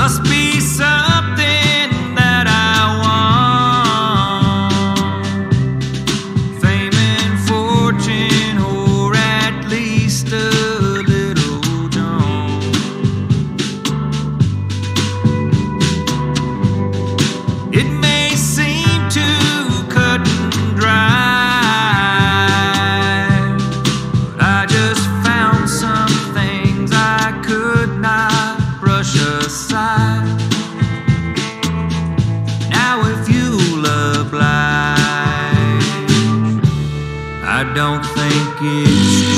must be some I don't think it's